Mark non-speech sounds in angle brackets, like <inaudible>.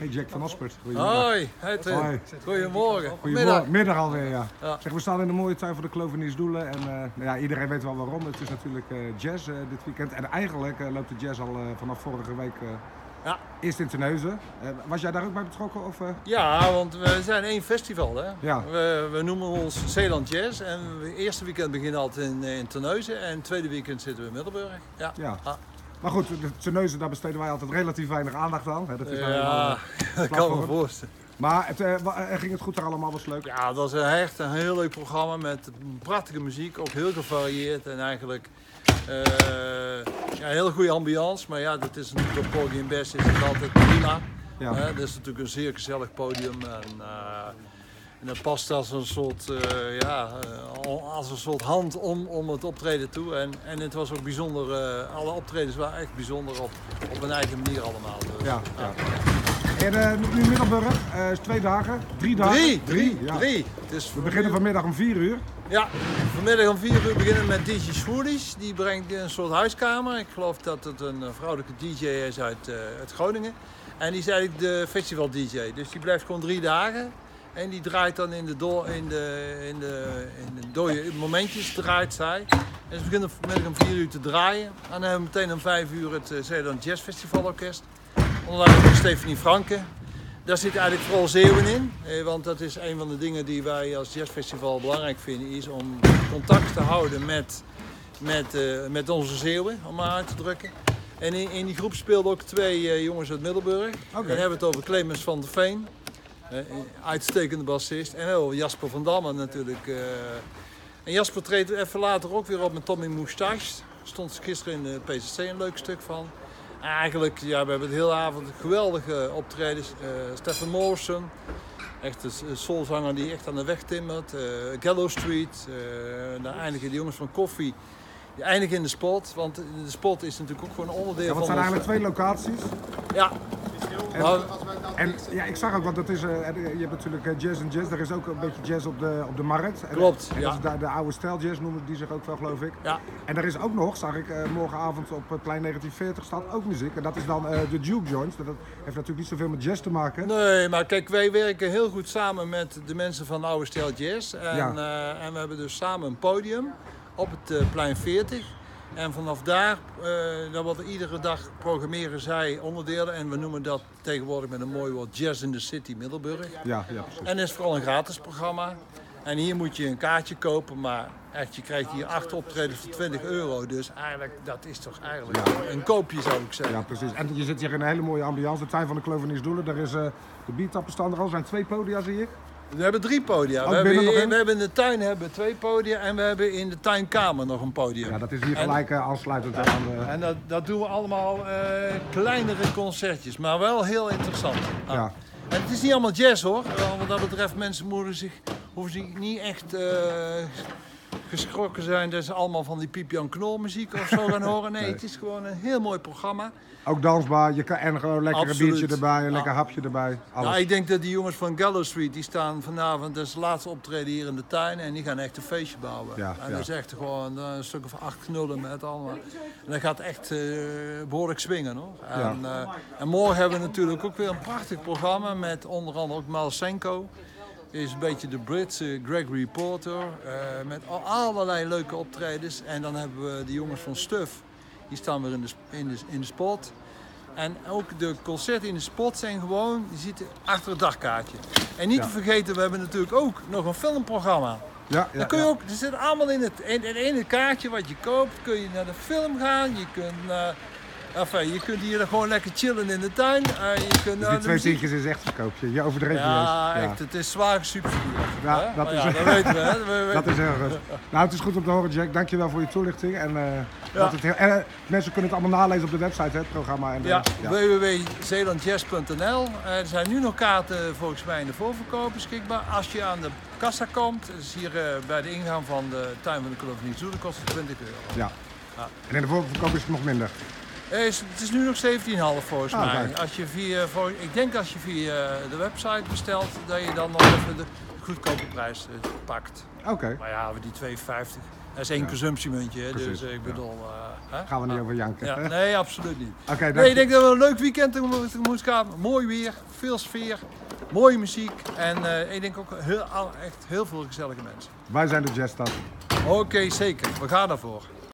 Hey Jack van Aspert. Hoi, hey Tim. Hoi. Goedemorgen. Goedemorgen. Middag alweer, ja. Ja. Zeg, we staan in de mooie tuin van de Kloveniersdoelen. Doelen. En eh, nou ja, iedereen weet wel waarom. Het is natuurlijk eh, jazz eh, dit weekend. En eigenlijk loopt de jazz al vanaf vorige week Ja. eerst in Terneuzen. Eh, was jij daar ook bij betrokken? Of? Ja, want we zijn één festival hè. Ja. We, we noemen ons Zeeland Jazz en het eerste weekend beginnen altijd in, in Terneuzen en het tweede weekend zitten we in Middelburg. Ja. Ja. Ah. Maar goed, de Terneuzen, daar besteden wij altijd relatief weinig aandacht aan. Hè, dat is nou eenmaal, Ja, eh, dat <laughs> kan me voorstellen. Maar het, eh, eh, ging het goed er allemaal? Was leuk? Ja, dat was echt een heel leuk programma met prachtige muziek, ook heel gevarieerd en eigenlijk eh, ja, een hele goede ambiance. Maar ja, dat is natuurlijk op Porgy Best is het altijd prima. Ja. Dat is natuurlijk een zeer gezellig podium. En, en dat past als een soort, eh, ja, eh, als een soort hand om, om het optreden toe. En, en het was ook bijzonder, eh, alle optredens waren echt bijzonder op, op hun eigen manier allemaal. Dus, Ja, ja. En nu Middelburg, is twee dagen, drie dagen. Drie, drie, ja. drie. Dus We beginnen vanmiddag om vier uur. Ja, vanmiddag om 4 uur beginnen we met DJ Schoolies. Die brengt een soort huiskamer. Ik geloof dat het een vrouwelijke DJ is uit, eh, uit Groningen. En die is eigenlijk de festival DJ. Dus die blijft gewoon drie dagen. En die draait dan in de, do in de, in de, in de dode momentjes draait zij. En ze beginnen vanmiddag om 4 uur te draaien. En dan hebben we meteen om 5 uur het uh, Zeeland Jazz Festival Orkest. Onder leiding van Stephanie Franke. Daar zit eigenlijk vooral Zeeuwen in. eh, Want dat is een van de dingen die wij als jazzfestival belangrijk vinden. Is om contact te houden met, met, eh, met onze Zeeuwen, om maar uit te drukken. En in, in die groep speelden ook twee eh, jongens uit Middelburg. Dan hebben we het over Clemens van der Veen. Eh, uitstekende bassist. En ook Jasper van Damme natuurlijk. eh. En Jasper treedt even later ook weer op met Tommy Moustache. Stond gisteren in de PCC een leuk stuk van. Eigenlijk, ja, we hebben de hele avond geweldige optredens. Eh Stefan Morrison, echt een soulzanger die echt aan de weg timmert. Eh Gallow Street, eh daar eindigen de jongens van Koffie. Die eindigen in de spot, want de spot is natuurlijk ook gewoon een onderdeel Ja, want het van zijn ons- eigenlijk twee locaties. Ja. En, Nou, en ja, ik zag ook, want dat is, eh, je hebt natuurlijk eh, jazz en jazz. Er is ook een beetje jazz op de, op de markt. Klopt, En ja. dat is de, de oude stijl jazz noemen die zich ook wel, geloof ik. ja. En er is ook nog, zag ik eh, morgenavond op plein 1940 staat ook muziek. En dat is dan de Duke Joints. Dat heeft natuurlijk niet zoveel met jazz te maken. Nee, maar kijk, wij werken heel goed samen met de mensen van Oude Stijl Jazz. En, Ja. en we hebben dus samen een podium op het plein 40. En vanaf daar, eh dan wordt er iedere dag programmeren zij onderdelen. En we noemen dat tegenwoordig met een mooi woord Jazz in the City Middelburg. Ja, ja, precies. En het is vooral een gratis programma. En hier moet je een kaartje kopen, maar echt, je krijgt hier acht optredens voor 20 euro. Dus eigenlijk, dat is toch eigenlijk een koopje zou ik zeggen. Ja, precies. En je zit hier in een hele mooie ambiance. De tuin van de Kloveniersdoelen. Daar is eh, de beattappenstand er al. Er zijn twee podia, zie ik. We hebben drie podia. Oh, we, hebben, één? we hebben in de tuin hebben we twee podia en we hebben in de tuinkamer nog een podium. Ja, dat is hier En- gelijk eh, aansluitend aan de... En dat, dat doen we allemaal eh, kleinere concertjes, maar wel heel interessant. Ah. Ja. En het is niet allemaal jazz hoor. Wat dat betreft, mensen moeten zich, hoeven zich niet echt eh, geschrokken zijn dat ze allemaal van die Piep Jan Knol muziek of zo gaan horen. Nee, Nee. het is gewoon een heel mooi programma. Ook dansbaar. Je kan, en gewoon lekker een biertje erbij, een Ja. lekker hapje erbij. Alles. Nou, ik denk dat die jongens van Gallow Street, die staan vanavond, dat is het laatste optreden hier in de tuin. En die gaan echt een feestje bouwen. Ja, en ja. dat is echt gewoon eh, een stuk of acht knullen met allemaal. En dat gaat echt eh, behoorlijk swingen hoor. En, eh, en morgen hebben we natuurlijk ook weer een prachtig programma met onder andere ook Malsenko. Is een beetje de Britse Gregory Porter. eh, met al- allerlei leuke optredens. En dan hebben we de jongens van Stuff. Die staan weer in de, in de, in de spot. En ook de concerten in de spot zijn gewoon, je ziet achter het dagkaartje. En niet Ja. te vergeten, we hebben natuurlijk ook nog een filmprogramma. ja, ja, Dan kun je ook, er zit allemaal in het, in het ene kaartje wat je koopt, kun je naar de film gaan. Je kunt, enfin, je kunt hier gewoon lekker chillen in de tuin. Eh, je kunt Dus die twee tientjes is echt verkoopje. Je overdreven Ja, eens. echt, het is zwaar gesubsidieerd. Ja, hè? dat is- ja, dat weten we. Hè? <laughs> We- Dat is heel goed. Nou, het is goed om te horen, Jack. Dankjewel voor je toelichting. En, eh, dat het heel, en eh, mensen kunnen het allemaal nalezen op de website, hè, het programma. En, Ja, ja. www.zeelandjazz.nl. Er zijn nu nog kaarten volgens mij in de voorverkoop beschikbaar. Als je aan de kassa komt, dat is hier eh, bij de ingang van de tuin van de Kolonie Zoe, kost het 20 euro. Ja. Ja. En in de voorverkoop is het nog minder. Eh, is- Het is nu nog 17,5 volgens Ah, mij. Als je via, voor, ik denk als je via de website bestelt, dat je dan nog even de goedkope prijs eh, pakt. Oké. Maar ja, die 2,50. Dat is één Ja. consumptiemuntje, dus eh, ik bedoel... eh? Gaan we niet Ah, over janken. ja, <laughs> nee, absoluut niet. Oké, Nee, je. ik denk dat we een leuk weekend tegemoet tegemoet gaan. Mooi weer, veel sfeer, mooie muziek en eh, ik denk ook heel, echt heel veel gezellige mensen. Wij zijn de Jazzstad. Oké, zeker. We gaan daarvoor.